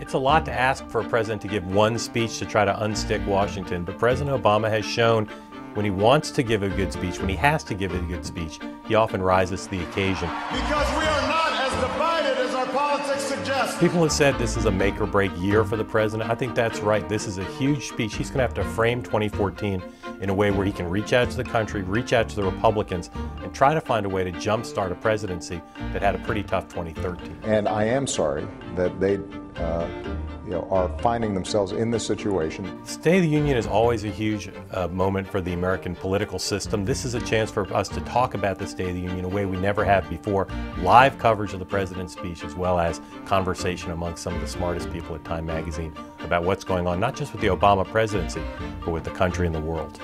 It's a lot to ask for a president to give one speech to try to unstick Washington, but President Obama has shown when he wants to give a good speech, when he has to give a good speech, he often rises to the occasion. Because we are not as divided as our politics suggest. People have said this is a make or break year for the president. I think that's right. This is a huge speech. He's going to have to frame 2014 in a way where he can reach out to the country, reach out to the Republicans, and try to find a way to jumpstart a presidency that had a pretty tough 2013. And I am sorry that they uh, you know, are finding themselves in this situation. State of the Union is always a huge uh, moment for the American political system. This is a chance for us to talk about the State of the Union in a way we never have before. Live coverage of the President's speech, as well as conversation among some of the smartest people at Time Magazine about what's going on, not just with the Obama presidency, but with the country and the world.